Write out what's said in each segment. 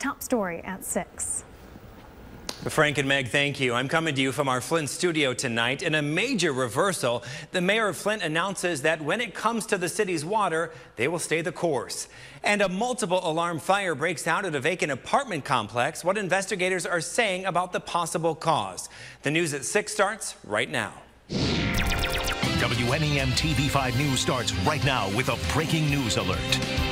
Top story at 6. Frank and Meg, thank you. I'm coming to you from our Flint studio tonight. In a major reversal, the mayor of Flint announces that when it comes to the city's water, they will stay the course. And a multiple alarm fire breaks out at a vacant apartment complex. What investigators are saying about the possible cause. The news at 6 starts right now. WNEM TV5 News starts right now with a breaking news alert.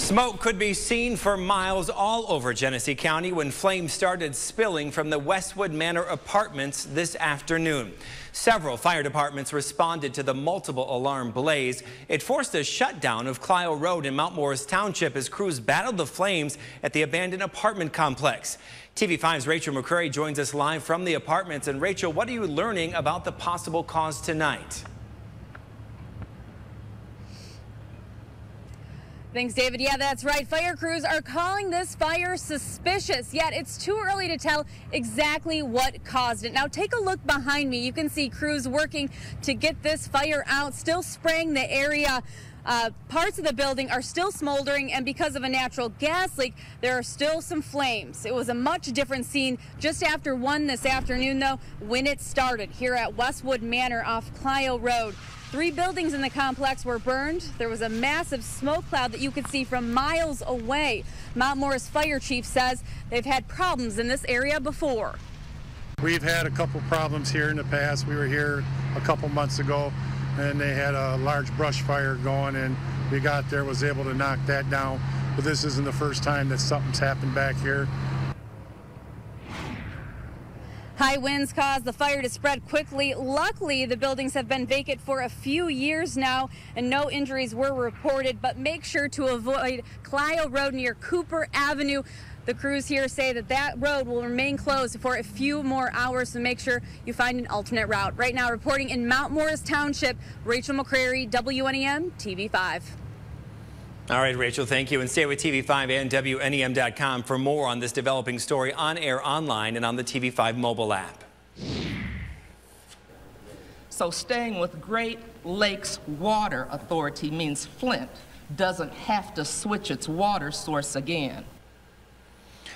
Smoke could be seen for miles all over Genesee County when flames started spilling from the Westwood Manor apartments this afternoon. Several fire departments responded to the multiple alarm blaze. It forced a shutdown of Clio Road in Mount Morris Township as crews battled the flames at the abandoned apartment complex. TV5's Rachel McCrary joins us live from the apartments. And Rachel, what are you learning about the possible cause tonight? Thanks, David. Yeah, that's right. Fire crews are calling this fire suspicious, yet it's too early to tell exactly what caused it. Now, take a look behind me. You can see crews working to get this fire out, still spraying the area. Uh, parts of the building are still smoldering, and because of a natural gas leak, there are still some flames. It was a much different scene just after 1 this afternoon, though, when it started here at Westwood Manor off Clio Road. Three buildings in the complex were burned. There was a massive smoke cloud that you could see from miles away. Mount Morris Fire Chief says they've had problems in this area before. We've had a couple problems here in the past. We were here a couple months ago and they had a large brush fire going and we got there, was able to knock that down. But this isn't the first time that something's happened back here. High winds caused the fire to spread quickly. Luckily, the buildings have been vacant for a few years now and no injuries were reported. But make sure to avoid Clio Road near Cooper Avenue. The crews here say that that road will remain closed for a few more hours, so make sure you find an alternate route. Right now, reporting in Mount Morris Township, Rachel McCrary, WNEM TV5. All right, Rachel, thank you. And stay with TV5 and WNEM.com for more on this developing story on air, online, and on the TV5 mobile app. So staying with Great Lakes Water Authority means Flint doesn't have to switch its water source again.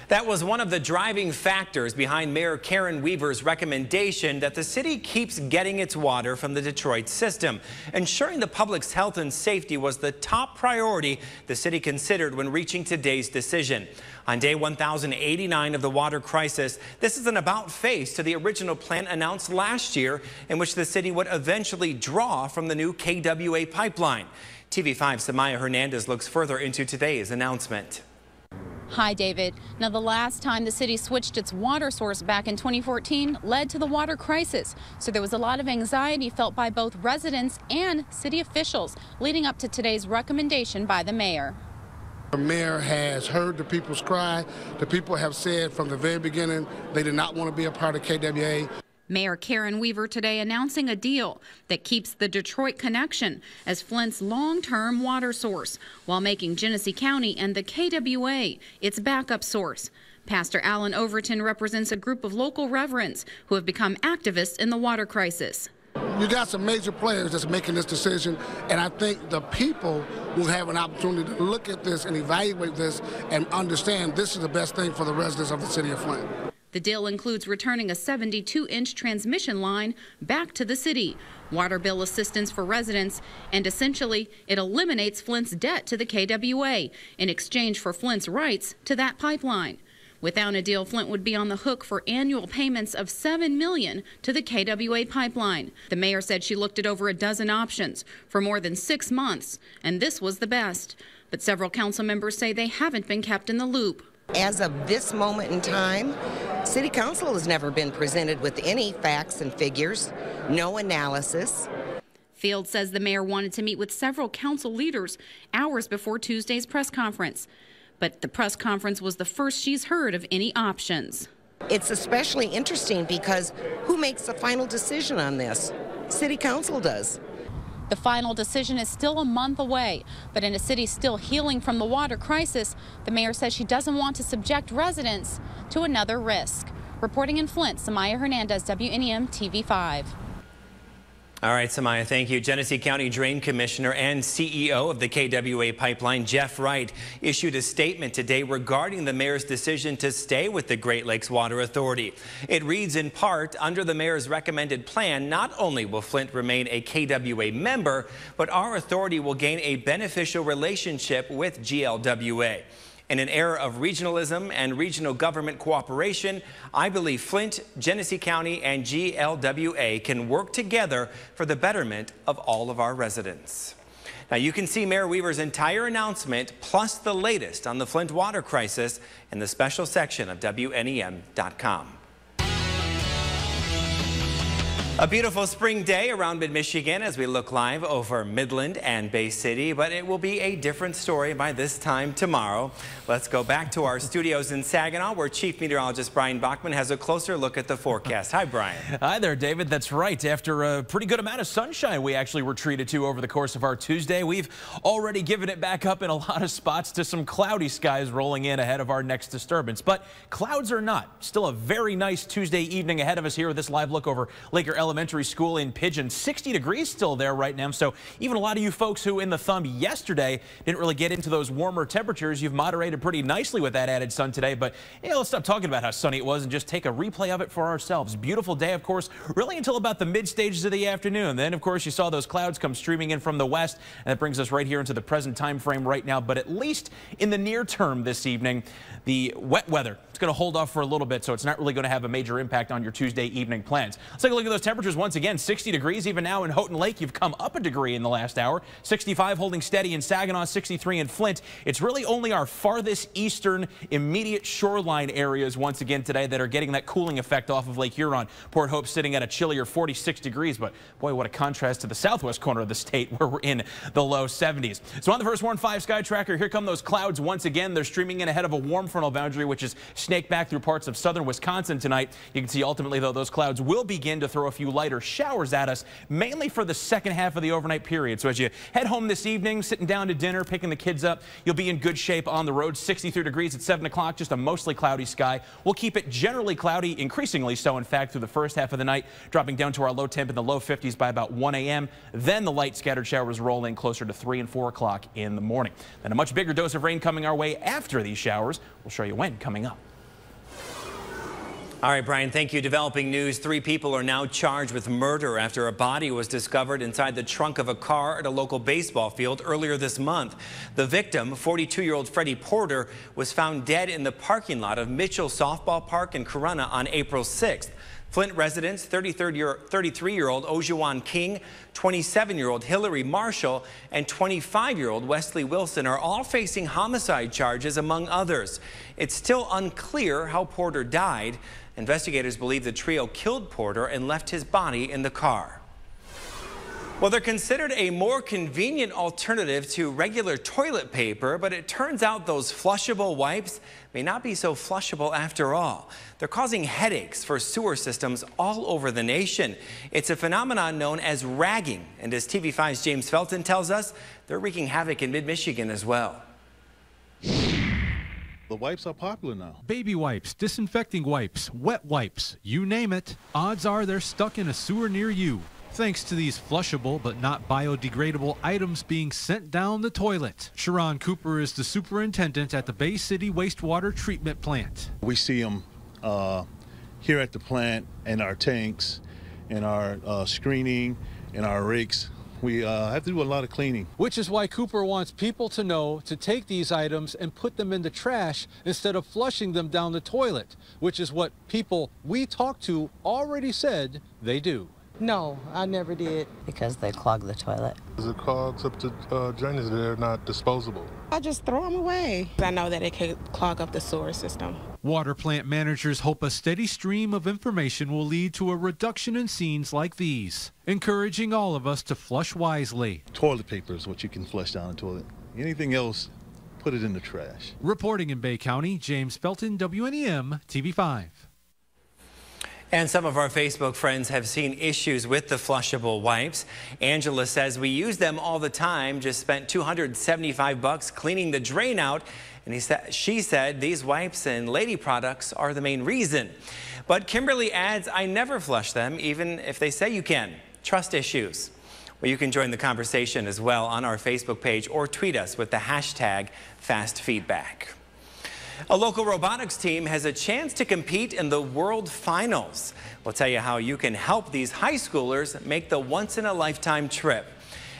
That was one of the driving factors behind Mayor Karen Weaver's recommendation that the city keeps getting its water from the Detroit system. Ensuring the public's health and safety was the top priority the city considered when reaching today's decision. On day 1089 of the water crisis, this is an about face to the original plan announced last year in which the city would eventually draw from the new KWA pipeline. TV5's Samaya Hernandez looks further into today's announcement. Hi, David. Now, the last time the city switched its water source back in 2014 led to the water crisis. So there was a lot of anxiety felt by both residents and city officials leading up to today's recommendation by the mayor. The mayor has heard the people's cry. The people have said from the very beginning they did not want to be a part of KWA. Mayor Karen Weaver today announcing a deal that keeps the Detroit connection as Flint's long-term water source while making Genesee County and the KWA its backup source. Pastor Allen Overton represents a group of local reverends who have become activists in the water crisis. You got some major players that's making this decision, and I think the people will have an opportunity to look at this and evaluate this and understand this is the best thing for the residents of the city of Flint. The deal includes returning a 72-inch transmission line back to the city, water bill assistance for residents, and essentially it eliminates Flint's debt to the KWA in exchange for Flint's rights to that pipeline. Without a deal, Flint would be on the hook for annual payments of 7 million to the KWA pipeline. The mayor said she looked at over a dozen options for more than six months, and this was the best. But several council members say they haven't been kept in the loop. As of this moment in time, City Council has never been presented with any facts and figures, no analysis. Field says the mayor wanted to meet with several council leaders hours before Tuesday's press conference. But the press conference was the first she's heard of any options. It's especially interesting because who makes the final decision on this? City Council does. The final decision is still a month away, but in a city still healing from the water crisis, the mayor says she doesn't want to subject residents to another risk. Reporting in Flint, Samaya Hernandez, WNEM TV 5. All right, Samaya, thank you. Genesee County Drain Commissioner and CEO of the KWA pipeline, Jeff Wright, issued a statement today regarding the mayor's decision to stay with the Great Lakes Water Authority. It reads in part, under the mayor's recommended plan, not only will Flint remain a KWA member, but our authority will gain a beneficial relationship with GLWA. In an era of regionalism and regional government cooperation, I believe Flint, Genesee County, and GLWA can work together for the betterment of all of our residents. Now, you can see Mayor Weaver's entire announcement plus the latest on the Flint water crisis in the special section of WNEM.com. A beautiful spring day around mid-Michigan as we look live over Midland and Bay City, but it will be a different story by this time tomorrow. Let's go back to our studios in Saginaw where Chief Meteorologist Brian Bachman has a closer look at the forecast. Hi, Brian. Hi there, David. That's right. After a pretty good amount of sunshine we actually were treated to over the course of our Tuesday, we've already given it back up in a lot of spots to some cloudy skies rolling in ahead of our next disturbance. But clouds are not. Still a very nice Tuesday evening ahead of us here with this live look over Laker Elementary School in Pigeon. 60 degrees still there right now. So even a lot of you folks who in the thumb yesterday didn't really get into those warmer temperatures, you've moderated pretty nicely with that added sun today. But yeah, let's stop talking about how sunny it was and just take a replay of it for ourselves. Beautiful day, of course, really until about the mid stages of the afternoon. Then, of course, you saw those clouds come streaming in from the west. And that brings us right here into the present time frame right now. But at least in the near term this evening, the wet weather, it's going to hold off for a little bit. So it's not really going to have a major impact on your Tuesday evening plans. Let's take a look at those temperatures once again. 60 degrees even now in Houghton Lake. You've come up a degree in the last hour. 65 holding steady in Saginaw, 63 in Flint. It's really only our farthest eastern immediate shoreline areas once again today that are getting that cooling effect off of Lake Huron. Port Hope sitting at a chillier 46 degrees, but boy, what a contrast to the southwest corner of the state where we're in the low 70s. So on the first Warn 5 Sky Tracker, here come those clouds once again. They're streaming in ahead of a warm frontal boundary, which is snaked back through parts of southern Wisconsin tonight. You can see ultimately, though, those clouds will begin to throw a few lighter showers at us, mainly for the second half of the overnight period. So as you head home this evening, sitting down to dinner, picking the kids up, you'll be in good shape on the road. 63 degrees at 7 o'clock, just a mostly cloudy sky. We'll keep it generally cloudy, increasingly so, in fact, through the first half of the night, dropping down to our low temp in the low 50s by about 1 a.m. Then the light scattered showers roll in closer to 3 and 4 o'clock in the morning. Then a much bigger dose of rain coming our way after these showers. We'll show you when coming up. All right, Brian, thank you. Developing news. Three people are now charged with murder after a body was discovered inside the trunk of a car at a local baseball field earlier this month. The victim, 42-year-old Freddie Porter, was found dead in the parking lot of Mitchell Softball Park in Corunna on April 6th. Flint residents 33-year-old Ojuan King, 27-year-old Hillary Marshall, and 25-year-old Wesley Wilson are all facing homicide charges, among others. It's still unclear how Porter died. Investigators believe the trio killed Porter and left his body in the car. Well, they're considered a more convenient alternative to regular toilet paper, but it turns out those flushable wipes may not be so flushable after all. They're causing headaches for sewer systems all over the nation. It's a phenomenon known as ragging, and as TV5's James Felton tells us, they're wreaking havoc in mid-Michigan as well. The wipes are popular now. Baby wipes, disinfecting wipes, wet wipes, you name it. Odds are they're stuck in a sewer near you thanks to these flushable but not biodegradable items being sent down the toilet. Sharon Cooper is the superintendent at the Bay City Wastewater Treatment Plant. We see them uh, here at the plant in our tanks, in our uh, screening, in our rakes. We uh, have to do a lot of cleaning. Which is why Cooper wants people to know to take these items and put them in the trash instead of flushing them down the toilet, which is what people we talked to already said they do. No, I never did. Because they clog the toilet. It clogs up the uh, drainage. They're not disposable. I just throw them away. I know that it can clog up the sewer system. Water plant managers hope a steady stream of information will lead to a reduction in scenes like these, encouraging all of us to flush wisely. Toilet paper is what you can flush down the toilet. Anything else, put it in the trash. Reporting in Bay County, James Felton, WNEM, TV5. And some of our Facebook friends have seen issues with the flushable wipes. Angela says we use them all the time, just spent 275 bucks cleaning the drain out. And he sa she said these wipes and lady products are the main reason. But Kimberly adds, I never flush them, even if they say you can. trust issues? Well, you can join the conversation as well on our Facebook page or tweet us with the hashtag FastFeedback. A local robotics team has a chance to compete in the World Finals. We'll tell you how you can help these high schoolers make the once-in-a-lifetime trip.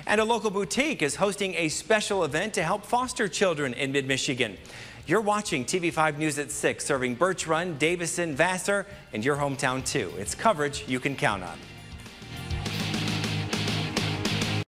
And a local boutique is hosting a special event to help foster children in mid-Michigan. You're watching TV5 News at 6, serving Birch Run, Davison, Vassar, and your hometown too. It's coverage you can count on.